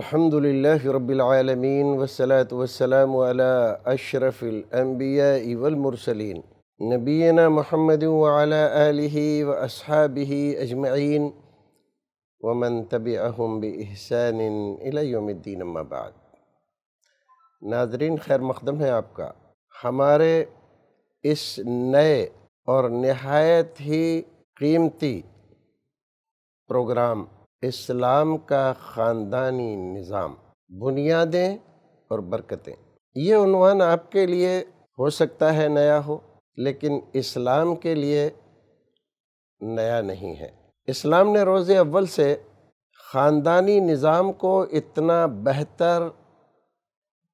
الحمد للہ رب العالمین والصلاة والسلام على اشرف الانبیاء والمرسلین. نبینا محمد وعلى آلہ واصحابہ اجمعین ومن تبعہم بإحسان الى یوم الدین اما بعد. ناظرین، خیر مقدم ہے آپ کا. ہمارے اس نئے اور نہایت ہی قیمتی پروگرام اسلام کا خاندانی نظام، بنیادیں اور برکتیں۔ یہ عنوان آپ کے لیے ہو سکتا ہے نیا ہو، لیکن اسلام کے لیے نیا نہیں ہے۔ اسلام نے روز اول سے خاندانی نظام کو اتنا بہتر،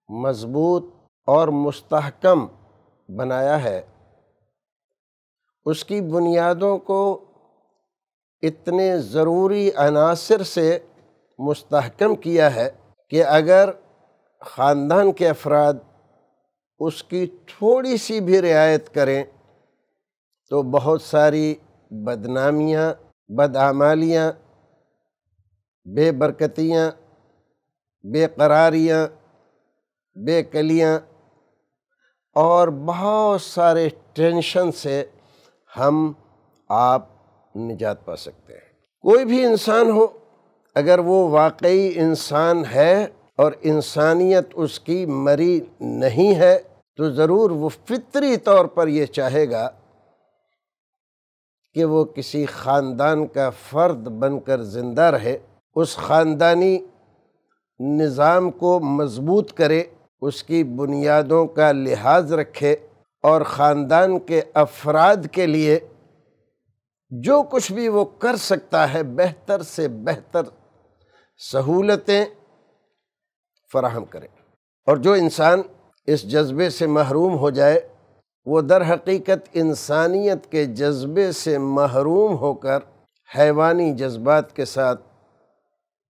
مضبوط اور مستحکم بنایا ہے۔ اس کی بنیادوں کو اتنے ضروری عناصر سے مستحکم کیا ہے کہ اگر خاندان کے افراد اس کی تھوڑی سی بھی رعایت کریں، تو بہت ساری بدنامیاں، بدعمالیاں، بے برکتیاں، بے قراریاں، بے کلیاں اور بہت سارے ٹینشن سے ہم آپ نجات پا سکتے ہیں۔ کوئی بھی انسان ہو، اگر وہ واقعی انسان ہے اور انسانیت اس کی مری نہیں ہے، تو ضرور وہ فطری طور پر یہ چاہے گا کہ وہ کسی خاندان کا فرد بن کر زندہ رہے، اس خاندانی نظام کو مضبوط کرے، اس کی بنیادوں کا لحاظ رکھے اور خاندان کے افراد کے لیے جو کچھ بھی وہ کر سکتا ہے بہتر سے بہتر سہولتیں فراہم کرے۔ اور جو انسان اس جذبے سے محروم ہو جائے، وہ در حقیقت انسانیت کے جذبے سے محروم ہو کر حیوانی جذبات کے ساتھ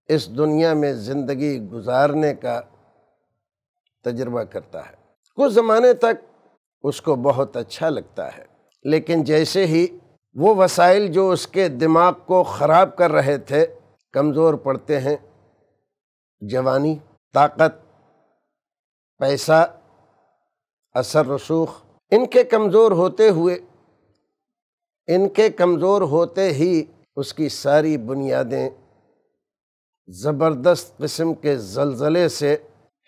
اس دنیا میں زندگی گزارنے کا تجربہ کرتا ہے۔ کچھ زمانے تک اس کو بہت اچھا لگتا ہے، لیکن جیسے ہی وہ وسائل جو اس کے دماغ کو خراب کر رہے تھے، کمزور پڑتے ہیں۔ جوانی، طاقت، پیسہ، اثر رسوخ، ان کے کمزور ہوتے ہوئے، ان کے کمزور ہوتے ہی اس کی ساری بنیادیں زبردست قسم کے زلزلے سے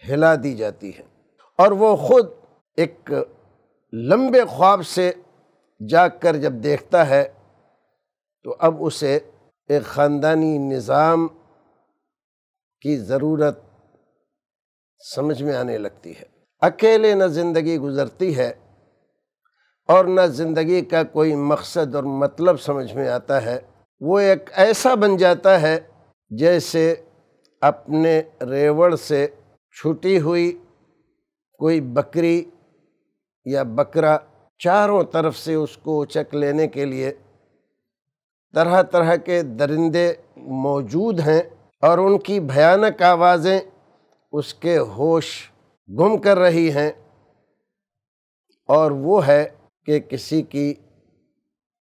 ہلا دی جاتی ہیں۔ اور وہ خود ایک لمبے خواب سے جاگ کر جب دیکھتا ہے تو اب اسے ایک خاندانی نظام کی ضرورت سمجھ میں آنے لگتی ہے۔ اکیلے نہ زندگی گزرتی ہے اور نہ زندگی کا کوئی مقصد اور مطلب سمجھ میں آتا ہے۔ وہ ایک ایسا بن جاتا ہے جیسے اپنے ریوڑ سے چھٹی ہوئی کوئی بکری یا بکرا چاروں طرف سے اس کو اچک لینے کے لیے طرح طرح کے درندے موجود ہیں اور ان کی بھیانک آوازیں اس کے ہوش گم کر رہی ہیں اور وہ ہے کہ کسی کی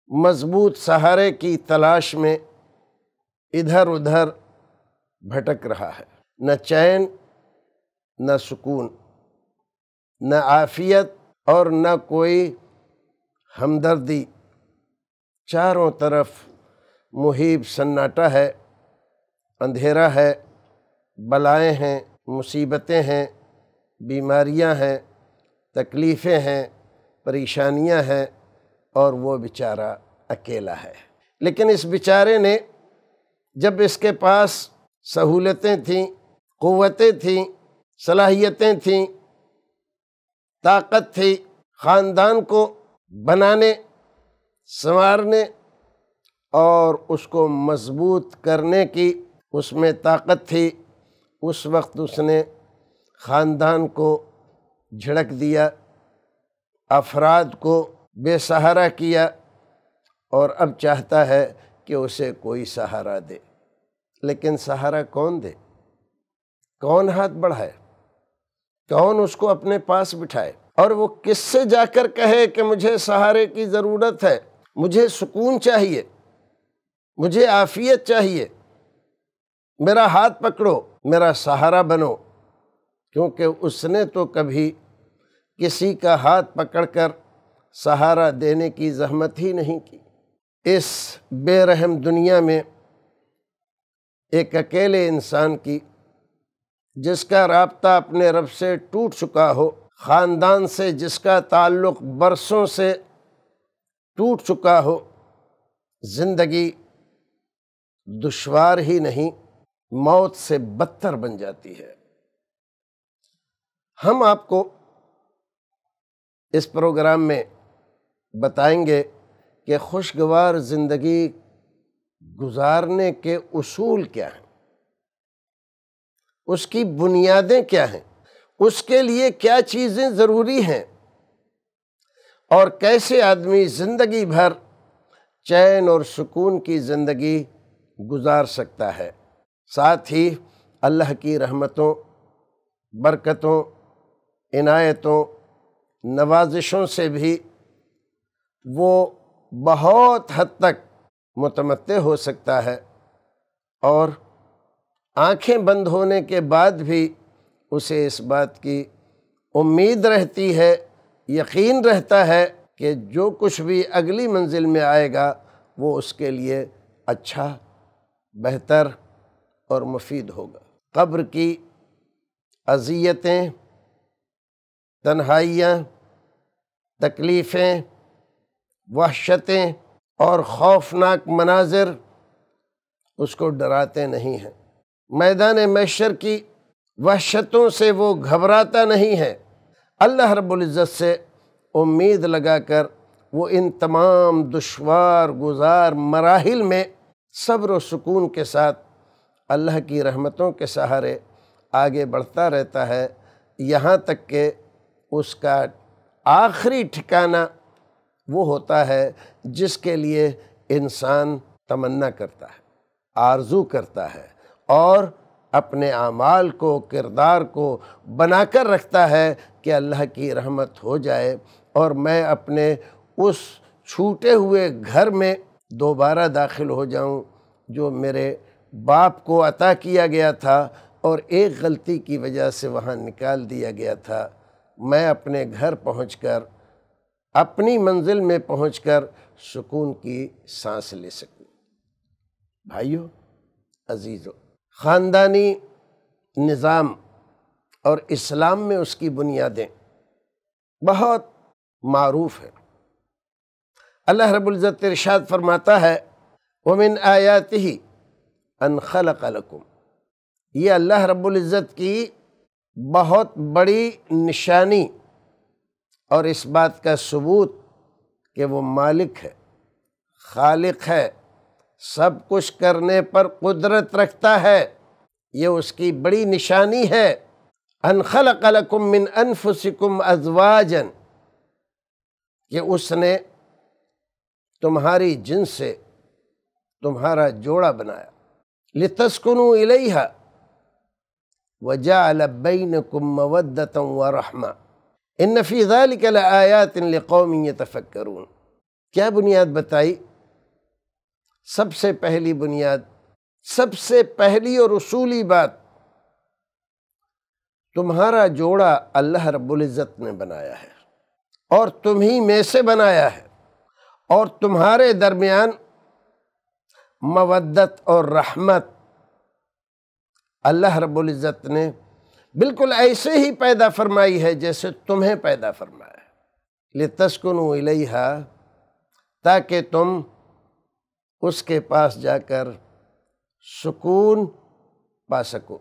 مضبوط سہارے کی تلاش میں ادھر ادھر بھٹک رہا ہے۔ نہ چین، نہ سکون، نہ عافیت اور نہ کوئی ہمدردی۔ چاروں طرف محیب سناٹا ہے، اندھیرا ہے، بلائیں ہیں، مصیبتیں ہیں، بیماریاں ہیں، تکلیفیں ہیں، پریشانیاں ہیں، اور وہ بیچارہ اکیلا ہے۔ لیکن اس بیچارے نے جب اس کے پاس سہولتیں تھیں، قوتیں تھیں، صلاحیتیں تھیں طاقت تھی خاندان کو بنانے، سنوارنے اور اس کو مضبوط کرنے کی اس میں طاقت تھی۔ اس وقت اس نے خاندان کو جھڑک دیا، افراد کو بے سہارا کیا اور اب چاہتا ہے کہ اسے کوئی سہارا دے۔ لیکن سہارا کون دے؟ کون ہاتھ بڑھائے؟ کون اس کو اپنے پاس بٹھائے؟ اور وہ کس سے جا کر کہے کہ مجھے سہارے کی ضرورت ہے؟ مجھے سکون چاہیے، مجھے عافیت چاہیے۔ میرا ہاتھ پکڑو، میرا سہارا بنو۔ کیونکہ اس نے تو کبھی کسی کا ہاتھ پکڑ کر سہارا دینے کی زحمت ہی نہیں کی۔ اس بے رحم دنیا میں ایک اکیلے انسان کی جس کا رابطہ اپنے رب سے ٹوٹ چکا ہو، خاندان سے جس کا تعلق برسوں سے ٹوٹ چکا ہو، زندگی دشوار ہی نہیں، موت سے بدتر بن جاتی ہے۔ ہم آپ کو اس پروگرام میں بتائیں گے کہ خوشگوار زندگی گزارنے کے اصول کیا ہیں۔ اس کی بنیادیں کیا ہیں؟ اس کے لیے کیا چیزیں ضروری ہیں؟ اور کیسے آدمی زندگی بھر چین اور سکون کی زندگی گزار سکتا ہے؟ ساتھ ہی اللہ کی رحمتوں، برکتوں، عنایتوں، نوازشوں سے بھی وہ بہت حد تک متمتع ہو سکتا ہے اور آنکھیں بند ہونے کے بعد بھی اسے اس بات کی امید رہتی ہے، یقین رہتا ہے کہ جو کچھ بھی اگلی منزل میں آئے گا، وہ اس کے لیے اچھا بہتر اور مفید ہوگا۔ قبر کی اذیتیں، تنہائیاں، تکلیفیں، وحشتیں اور خوفناک مناظر اس کو ڈراتے نہیں ہیں۔ میدان میشر کی وحشتوں سے وہ گھبراتا نہیں ہے۔ اللہ رب العزت سے امید لگا کر وہ ان تمام دشوار گزار مراحل میں صبر و سکون کے ساتھ اللہ کی رحمتوں کے سہارے آگے بڑھتا رہتا ہے۔ یہاں تک کہ اس کا آخری ٹھکانہ وہ ہوتا ہے جس کے لیے انسان تمنا کرتا ہے، آرزو کرتا ہے۔ اور اپنے اعمال کو، کردار کو بنا کر رکھتا ہے کہ اللہ کی رحمت ہو جائے۔ اور میں اپنے اس چھوٹے ہوئے گھر میں دوبارہ داخل ہو جاؤں جو میرے باپ کو عطا کیا گیا تھا اور ایک غلطی کی وجہ سے وہاں نکال دیا گیا تھا۔ میں اپنے گھر پہنچ کر، اپنی منزل میں پہنچ کر سکون کی سانس لے سکوں۔ بھائیو، عزیزو خاندانی نظام اور اسلام میں اس کی بنیادیں بہت معروف ہے اللہ رب العزت ارشاد فرماتا ہے، ومن آیات ہی ان خلق لکم یہ اللہ رب العزت کی بہت بڑی نشانی اور اس بات کا ثبوت کہ وہ مالک ہے، خالق ہے۔ سب کچھ کرنے پر قدرت رکھتا ہے۔ یہ اس کی بڑی نشانی ہے۔ ان خلق لکم من انفسکم ازواجن کہ اس نے تمہاری جن سے تمہارا جوڑا بنایا۔ لتسکنو الیہا۔ وجعل بینکم مودتا ورحمہ ان فی ذالک لآیات لقوم یتفکرون۔ کیا بنیاد بتائی؟ سب سے پہلی بنیاد، سب سے پہلی اور اصولی بات، تمہارا جوڑا اللہ رب العزت نے بنایا ہے اور تمہیں میں سے بنایا ہے اور تمہارے درمیان مودت اور رحمت اللہ رب العزت نے بالکل ایسے ہی پیدا فرمائی ہے جیسے تمہیں پیدا فرمایا ہے۔ لتسکن الیہا تاکہ تم اس کے پاس جا کر سکون پا سکو۔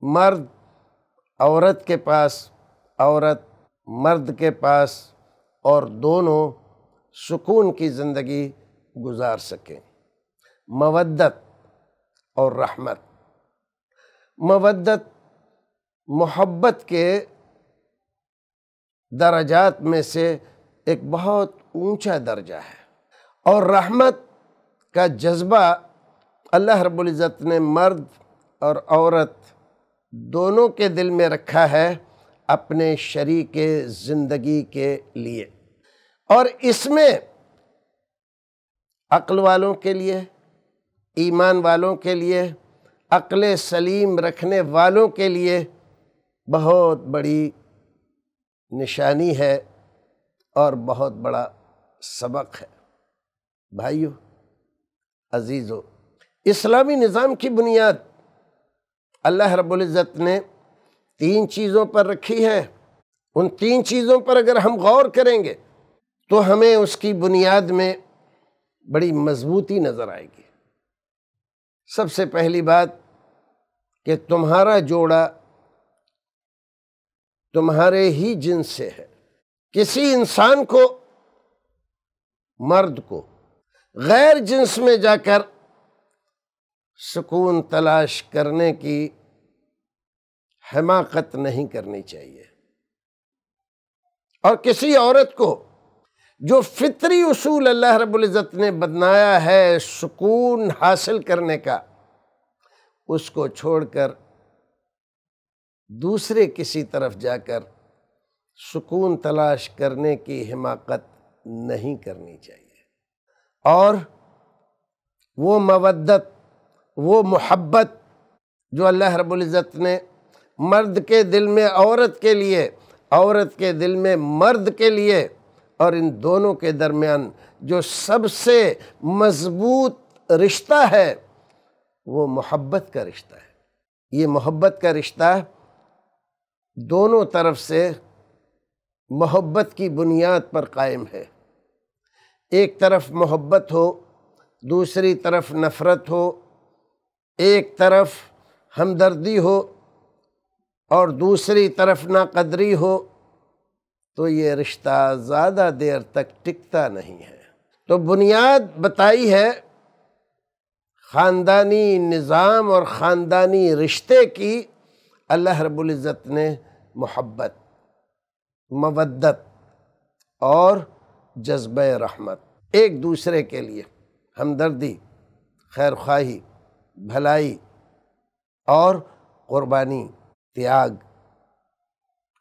مرد عورت کے پاس، عورت مرد کے پاس اور دونوں سکون کی زندگی گزار سکیں۔ مودت اور رحمت۔ مودت محبت کے درجات میں سے ایک بہت اونچا درجہ ہے۔ اور رحمت کا جذبہ اللہ رب العزت نے مرد اور عورت دونوں کے دل میں رکھا ہے اپنے شریک زندگی کے لیے۔ اور اس میں عقل والوں کے لیے، ایمان والوں کے لیے، عقل سلیم رکھنے والوں کے لیے بہت بڑی نشانی ہے اور بہت بڑا سبق ہے۔ بھائیو عزیزو اسلامی نظام کی بنیاد۔ اللہ رب العزت نے تین چیزوں پر رکھی ہے۔ ان تین چیزوں پر اگر ہم غور کریں گے تو ہمیں اس کی بنیاد میں بڑی مضبوطی نظر آئے گی۔ سب سے پہلی بات کہ تمہارا جوڑا تمہارے ہی جنس سے ہے۔ کسی انسان کو، مرد کو غیر جنس میں جا کر سکون تلاش کرنے کی حماقت نہیں کرنی چاہیے۔ اور کسی عورت کو جو فطری اصول اللہ رب العزت نے بدنایا ہے سکون حاصل کرنے کا، اس کو چھوڑ کر دوسرے کسی طرف جا کر سکون تلاش کرنے کی حماقت نہیں کرنی چاہیے۔ اور وہ مودت، وہ محبت جو اللہ رب العزت نے مرد کے دل میں، عورت کے لیے، عورت کے دل میں مرد کے لیے اور ان دونوں کے درمیان جو سب سے مضبوط رشتہ ہے، وہ محبت کا رشتہ ہے۔ یہ محبت کا رشتہ دونوں طرف سے محبت کی بنیاد پر قائم ہے۔ ایک طرف محبت ہو، دوسری طرف نفرت ہو، ایک طرف ہمدردی ہو اور دوسری طرف ناقدری ہو، تو یہ رشتہ زیادہ دیر تک ٹکتا نہیں ہے۔ تو بنیاد بتائی ہے، خاندانی نظام اور خاندانی رشتے کی اللہ رب العزت نے محبت، مودت اور جذبہ رحمت، ایک دوسرے کے لیے ہمدردی خیر خواہی بھلائی اور قربانی، تیاگ،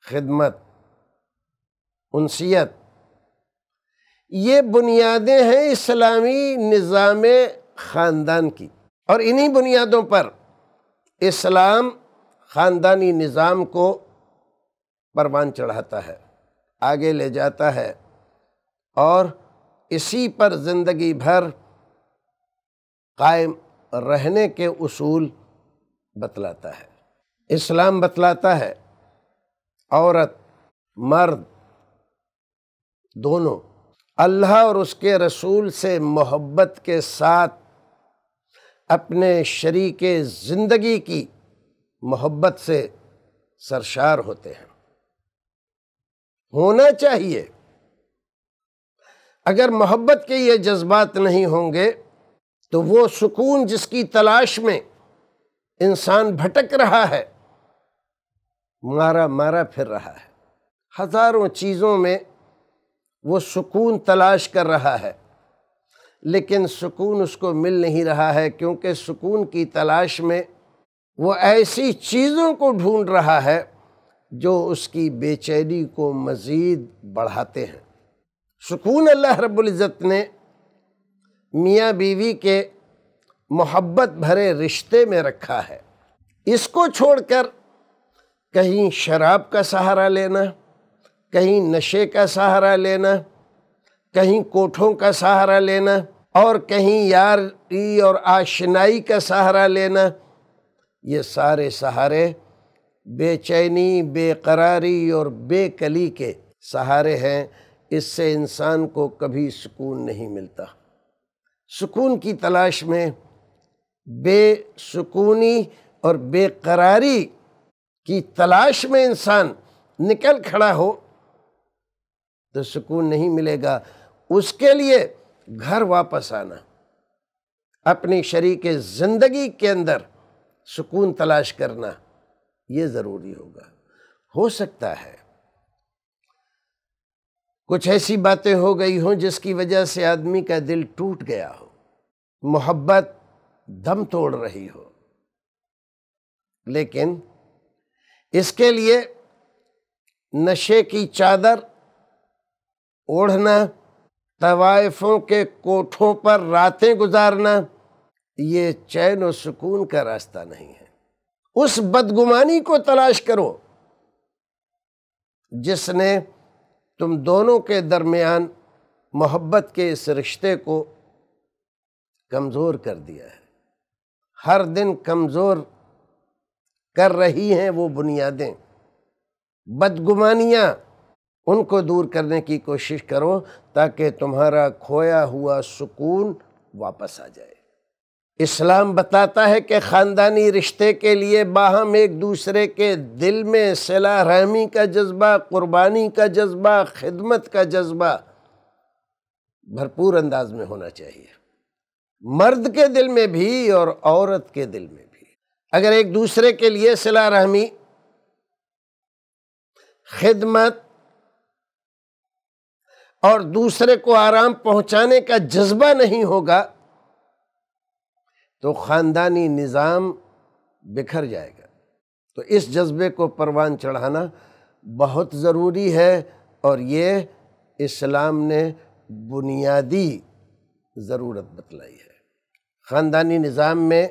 خدمت، انسیت۔ یہ بنیادیں ہیں اسلامی نظام خاندان کی۔ اور انہی بنیادوں پر اسلام خاندانی نظام کو پروان چڑھاتا ہے، آگے لے جاتا ہے۔ اور اسی پر زندگی بھر قائم رہنے کے اصول بتلاتا ہے۔ اسلام بتلاتا ہے، عورت، مرد، دونوں، اللہ اور اس کے رسول سے محبت کے ساتھ اپنے شریک زندگی کی محبت سے سرشار ہوتے ہیں۔ ہونا چاہیے اگر محبت کے یہ جذبات نہیں ہوں گے، تو وہ سکون جس کی تلاش میں انسان بھٹک رہا ہے، مارا مارا پھر رہا ہے۔ ہزاروں چیزوں میں وہ سکون تلاش کر رہا ہے، لیکن سکون اس کو مل نہیں رہا ہے کیونکہ سکون کی تلاش میں وہ ایسی چیزوں کو ڈھونڈ رہا ہے جو اس کی بے چینی کو مزید بڑھاتے ہیں۔ سکون اللہ رب العزت نے میاں بیوی کے محبت بھرے رشتے میں رکھا ہے۔ اس کو چھوڑ کر کہیں شراب کا سہارا لینا، کہیں نشے کا سہارا لینا، کہیں کوٹھوں کا سہارا لینا، اور کہیں یاری اور آشنائی کا سہارا لینا، یہ سارے سہارے بے چینی، بے قراری اور بے کلی کے سہارے ہیں۔ اس سے انسان کو کبھی سکون نہیں ملتا۔ سکون کی تلاش میں بے سکونی اور بے قراری کی تلاش میں انسان نکل کھڑا ہو تو سکون نہیں ملے گا۔ اس کے لیے گھر واپس آنا، اپنی شریک زندگی کے اندر سکون تلاش کرنا یہ ضروری ہوگا۔ ہو سکتا ہے۔ کچھ ایسی باتیں ہو گئی ہوں جس کی وجہ سے آدمی کا دل ٹوٹ گیا ہو، محبت دم توڑ رہی ہو۔ لیکن اس کے لیے نشے کی چادر اوڑھنا، طوائفوں کے کوٹھوں پر راتیں گزارنا، یہ چین و سکون کا راستہ نہیں ہے۔ اس بدگمانی کو تلاش کرو جس نے تم دونوں کے درمیان محبت کے اس رشتے کو کمزور کر دیا ہے۔ ہر دن کمزور کر رہی ہیں وہ بنیادیں۔ بدگمانیاں ان کو دور کرنے کی کوشش کرو تاکہ تمہارا کھویا ہوا سکون واپس آ جائے۔ اسلام بتاتا ہے کہ خاندانی رشتے کے لیے باہم ایک دوسرے کے دل میں صلاح رحمی کا جذبہ، قربانی کا جذبہ، خدمت کا جذبہ بھرپور انداز میں ہونا چاہیے۔ مرد کے دل میں بھی اور عورت کے دل میں بھی۔ اگر ایک دوسرے کے لیے صلاح رحمی، خدمت اور دوسرے کو آرام پہنچانے کا جذبہ نہیں ہوگا تو خاندانی نظام بکھر جائے گا۔ تو اس جذبے کو پروان چڑھانا بہت ضروری ہے اور یہ اسلام نے بنیادی ضرورت بتلائی ہے۔ خاندانی نظام میں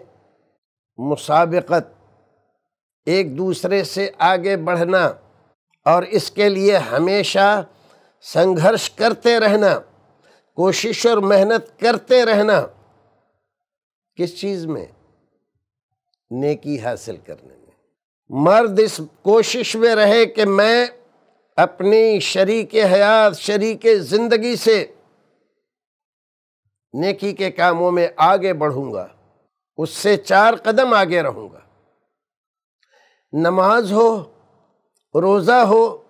مسابقت، ایک دوسرے سے آگے بڑھنا اور اس کے لیے ہمیشہ سنگھرش کرتے رہنا، کوشش اور محنت کرتے رہنا۔ کس چیز میں؟ نیکی حاصل کرنے میں۔ مرد اس کوشش میں رہے کہ میں اپنی شریک حیات، شریک زندگی سے نیکی کے کاموں میں آگے بڑھوں گا۔ اس سے چار قدم آگے رہوں گا۔ نماز ہو، روزہ ہو،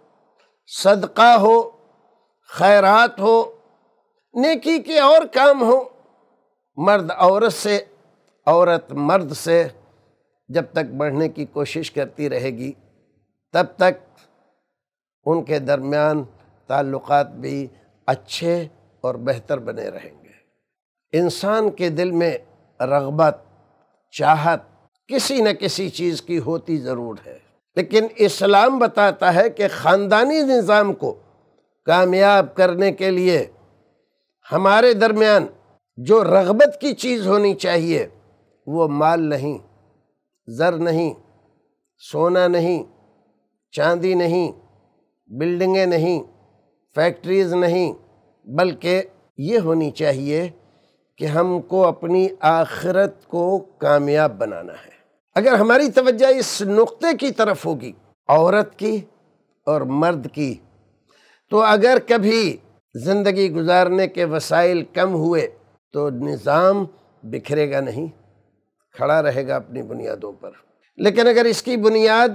صدقہ ہو، خیرات ہو، نیکی کے اور کام ہو مرد عورت سے عورت مرد سے جب تک بڑھنے کی کوشش کرتی رہے گی، تب تک ان کے درمیان تعلقات بھی اچھے اور بہتر بنے رہیں گے۔ انسان کے دل میں رغبت، چاہت کسی نہ کسی چیز کی ہوتی ضرور ہے۔ لیکن اسلام بتاتا ہے کہ خاندانی نظام کو کامیاب کرنے کے لیے ہمارے درمیان جو رغبت کی چیز ہونی چاہیے وہ مال نہیں، زر نہیں، سونا نہیں، چاندی نہیں، بلڈنگیں نہیں، فیکٹریز نہیں، بلکہ یہ ہونی چاہیے کہ ہم کو اپنی آخرت کو کامیاب بنانا ہے۔ اگر ہماری توجہ اس نقطے کی طرف ہوگی، عورت کی اور مرد کی، تو اگر کبھی زندگی گزارنے کے وسائل کم ہوئے، تو نظام بکھرے گا نہیں۔ کھڑا رہے گا اپنی بنیادوں پر۔ لیکن اگر اس کی بنیاد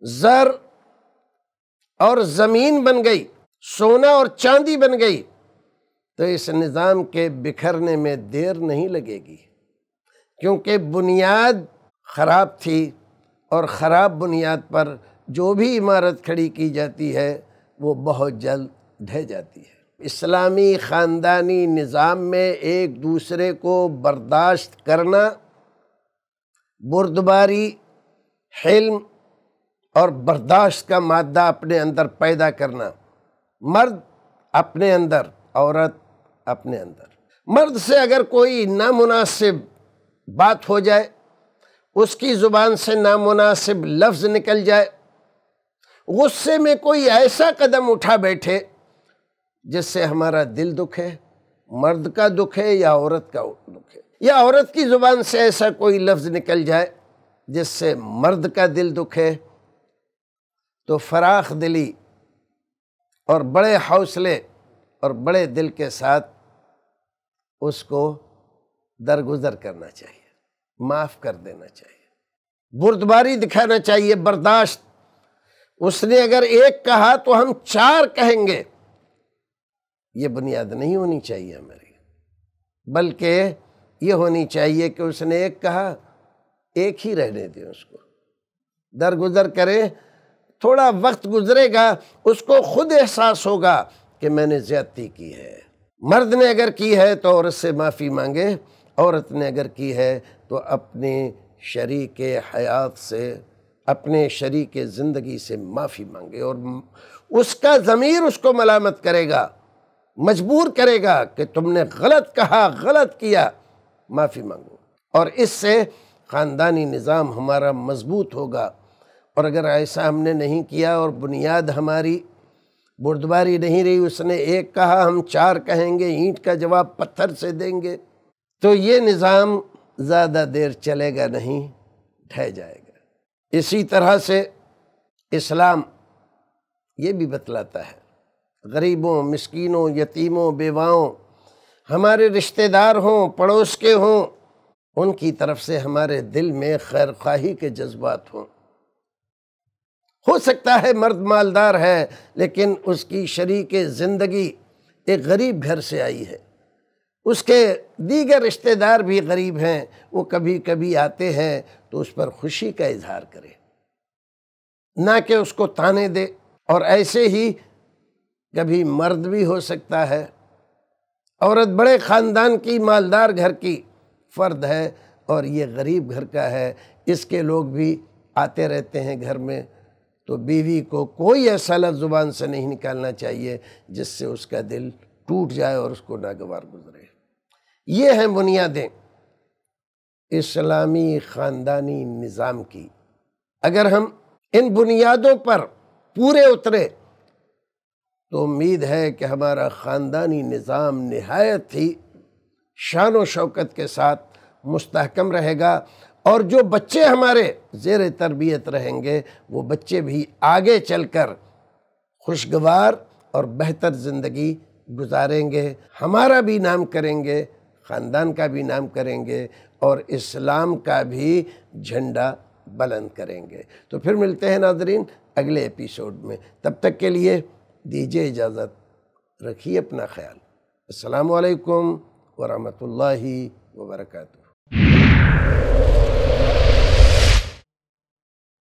زر اور زمین بن گئی، سونا اور چاندی بن گئی، تو اس نظام کے بکھرنے میں دیر نہیں لگے گی۔ کیونکہ بنیاد خراب تھی اور خراب بنیاد پر جو بھی عمارت کھڑی کی جاتی ہے، وہ بہت جلد ڈھہ جاتی ہے۔ اسلامی خاندانی نظام میں ایک دوسرے کو برداشت کرنا بردباری حلم اور برداشت کا مادہ اپنے اندر پیدا کرنا۔ مرد اپنے اندر، عورت اپنے اندر۔ مرد سے اگر کوئی نامناسب بات ہو جائے، اس کی زبان سے نامناسب لفظ نکل جائے، غصے میں کوئی ایسا قدم اٹھا بیٹھے جس سے ہمارا دل دکھ ہے مرد کا دکھ ہے یا عورت کا دکھ ہے یا عورت کی زبان سے ایسا کوئی لفظ نکل جائے جس سے مرد کا دل دکھ ہے تو فراخ دلی اور بڑے حوصلے اور بڑے دل کے ساتھ اس کو درگزر کرنا چاہیے، معاف کر دینا چاہیے۔ بردباری دکھانا چاہیے، برداشت۔ اس نے اگر ایک کہا تو ہم چار کہیں گے۔ یہ بنیاد نہیں ہونی چاہیے ہماری بلکہ یہ ہونی چاہیے کہ اس نے ایک کہا، ایک ہی رہنے دیں اس کو۔ درگزر کرے تھوڑا وقت گزرے گا، اس کو خود احساس ہوگا کہ میں نے زیادتی کی ہے۔ مرد نے اگر کی ہے تو عورت سے معافی مانگے، عورت نے اگر کی ہے تو اپنے شریک حیات سے، اپنے شریک زندگی سے معافی مانگے اور اس کا ضمیر اس کو ملامت کرے گا، مجبور کرے گا کہ تم نے غلط کہا، غلط کیا۔ معافی مانگو۔ اور اس سے خاندانی نظام ہمارا مضبوط ہوگا۔ اور اگر ایسا ہم نے نہیں کیا اور بنیاد ہماری بردباری نہیں رہی، اس نے ایک کہا، ہم چار کہیں گے، اینٹ کا جواب پتھر سے دیں گے۔ تو یہ نظام زیادہ دیر چلے گا نہیں، ڈھہ جائے گا۔ اسی طرح سے اسلام یہ بھی بتلاتا ہے۔ غریبوں، مسکینوں، یتیموں، بیواؤں ہمارے رشتہ دار ہوں، پڑوس کے ہوں، ان کی طرف سے ہمارے دل میں خیر خواہی کے جذبات ہوں۔ ہو سکتا ہے مرد مالدار ہے، لیکن اس کی شریک زندگی ایک غریب گھر سے آئی ہے۔ اس کے دیگر رشتہ دار بھی غریب ہیں، وہ کبھی کبھی آتے ہیں تو اس پر خوشی کا اظہار کرے۔ نہ کہ اس کو تانے دے، اور ایسے ہی کبھی مرد بھی ہو سکتا ہے۔ عورت بڑے خاندان کی، مالدار گھر کی فرد ہے اور یہ غریب گھر کا ہے۔ اس کے لوگ بھی آتے رہتے ہیں گھر میں۔ تو بیوی کو کوئی ایسا لفظ زبان سے نہیں نکالنا چاہیے جس سے اس کا دل ٹوٹ جائے اور اس کو ناگوار گزرے۔ یہ ہیں بنیادیں اسلامی خاندانی نظام کی۔ اگر ہم ان بنیادوں پر پورے اترے تو امید ہے کہ ہمارا خاندانی نظام نہایت ہی شان و شوکت کے ساتھ مستحکم رہے گا اور جو بچے ہمارے زیر تربیت رہیں گے، وہ بچے بھی آگے چل کر خوشگوار اور بہتر زندگی گزاریں گے۔ ہمارا بھی نام کریں گے، خاندان کا بھی نام کریں گے اور اسلام کا بھی جھنڈا بلند کریں گے۔ تو پھر ملتے ہیں ناظرین اگلے ایپیسوڈ میں۔ تب تک کے لیے دیجیے اجازت رکھیے اپنا خیال۔ السلام علیکم ورحمۃ اللہ وبرکاتہ۔